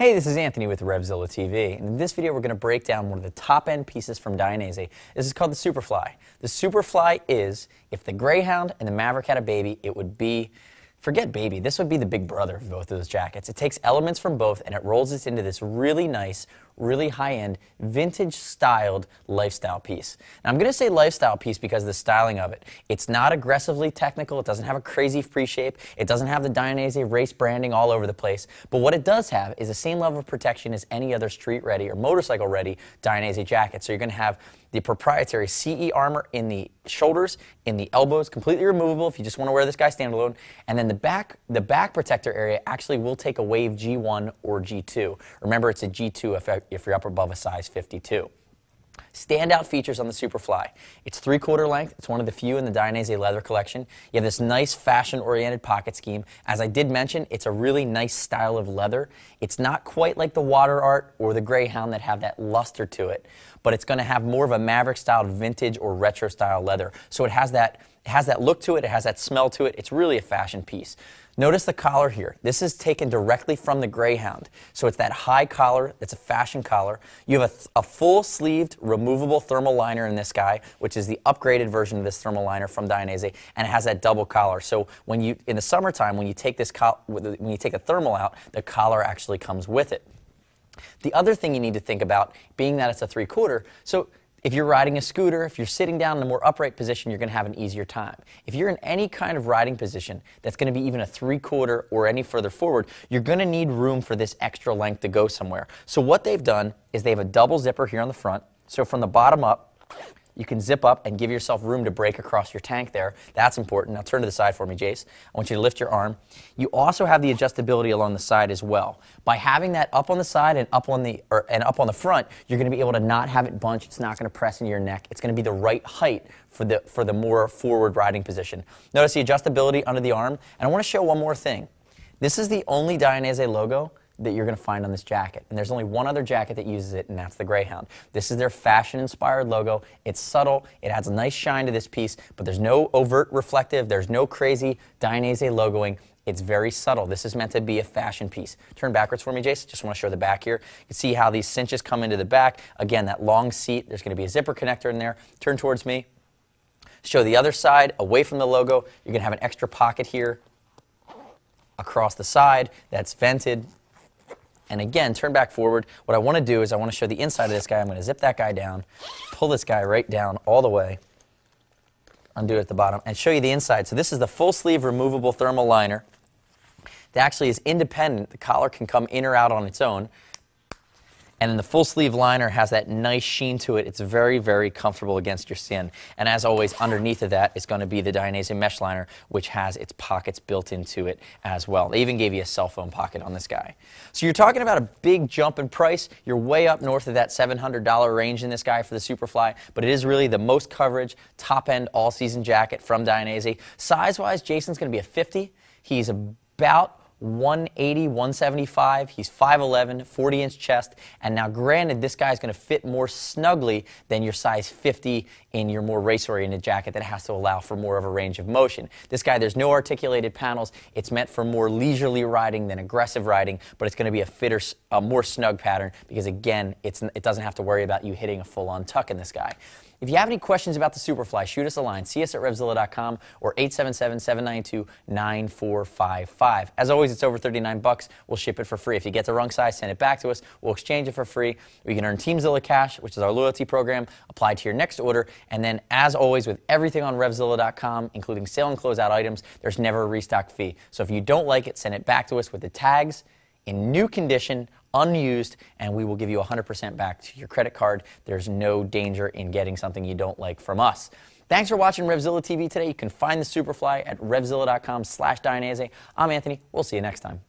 Hey, this is Anthony with RevZilla TV. In this video, we're going to break down one of the top end pieces from Dainese. This is called the Superfly. The Superfly is, if the Greyhound and the Maverick had a baby, it would be Forget baby, this would be the big brother of both of those jackets. It takes elements from both and it rolls it into this really nice, really high-end, vintage styled lifestyle piece. Now I'm going to say lifestyle piece because the styling of it. It's not aggressively technical, it doesn't have a crazy free shape, it doesn't have the Dainese race branding all over the place, but what it does have is the same level of protection as any other street ready or motorcycle ready Dainese jacket. So you're going to have the proprietary CE armor in the shoulders, in the elbows, completely removable if you just want to wear this guy standalone. And then the back, the back protector area actually will take a wave G1 or G2. Remember, it's a G2 if, if you're up above a size 52. Standout features on the Superfly. It's three quarter length. It's one of the few in the Dainese leather collection. You have this nice fashion oriented pocket scheme. As I did mention, it's a really nice style of leather. It's not quite like the Water Art or the Greyhound that have that luster to it, but it's going to have more of a Maverick style vintage or retro style leather. So it has that it has that look to it, it has that smell to it. It's really a fashion piece. Notice the collar here. This is taken directly from the Greyhound. So it's that high collar, it's a fashion collar. You have a, a full sleeved removable thermal liner in this guy, which is the upgraded version of this thermal liner from Dainese, and it has that double collar. So when you, in the summertime, when you take this, when you take a thermal out, the collar actually comes with it. The other thing you need to think about, being that it's a three quarter, so if you're riding a scooter, if you're sitting down in a more upright position, you're going to have an easier time. If you're in any kind of riding position that's going to be even a three quarter or any further forward, you're going to need room for this extra length to go somewhere. So what they've done is they have a double zipper here on the front. So from the bottom up, you can zip up and give yourself room to break across your tank there. That's important. Now turn to the side for me, Jace. I want you to lift your arm. You also have the adjustability along the side as well. By having that up on the side and up on the or, and up on the front, you're going to be able to not have it bunch. It's not going to press into your neck. It's going to be the right height for the for the more forward riding position. Notice the adjustability under the arm. And I want to show one more thing. This is the only Dainese logo that you're going to find on this jacket. And there's only one other jacket that uses it, and that's the Greyhound. This is their fashion-inspired logo. It's subtle. It adds a nice shine to this piece, but there's no overt reflective. There's no crazy Dainese logoing. It's very subtle. This is meant to be a fashion piece. Turn backwards for me, Jason. Just want to show the back here. You can see how these cinches come into the back. Again, that long seat. There's going to be a zipper connector in there. Turn towards me. Show the other side, away from the logo. You're going to have an extra pocket here across the side that's vented and again, turn back forward. What I want to do is I want to show the inside of this guy. I'm going to zip that guy down, pull this guy right down all the way, undo it at the bottom, and show you the inside. So this is the full sleeve removable thermal liner that actually is independent. The collar can come in or out on its own. And then the full sleeve liner has that nice sheen to it. It's very, very comfortable against your skin. And as always, underneath of that is going to be the Dainese mesh liner, which has its pockets built into it as well. They even gave you a cell phone pocket on this guy. So you're talking about a big jump in price. You're way up north of that $700 range in this guy for the Superfly, but it is really the most coverage, top-end all-season jacket from Dainese. Size-wise, Jason's going to be a 50. He's about 180, 175. He's 5'11, 40 inch chest. And now, granted, this guy's going to fit more snugly than your size 50 in your more race oriented jacket that has to allow for more of a range of motion. This guy, there's no articulated panels. It's meant for more leisurely riding than aggressive riding, but it's going to be a fitter, a more snug pattern because, again, it's, it doesn't have to worry about you hitting a full on tuck in this guy. If you have any questions about the Superfly, shoot us a line. See us at RevZilla.com or 877-792-9455. As always, it's over 39 bucks. We'll ship it for free. If you get the wrong size, send it back to us. We'll exchange it for free. We can earn Teamzilla Cash, which is our loyalty program, applied to your next order. And then, as always, with everything on RevZilla.com, including sale and closeout items, there's never a restock fee. So if you don't like it, send it back to us with the tags in new condition unused, and we will give you 100% back to your credit card. There's no danger in getting something you don't like from us. Thanks for watching RevZilla TV today. You can find the Superfly at RevZilla.com slash Dainese. I'm Anthony. We'll see you next time.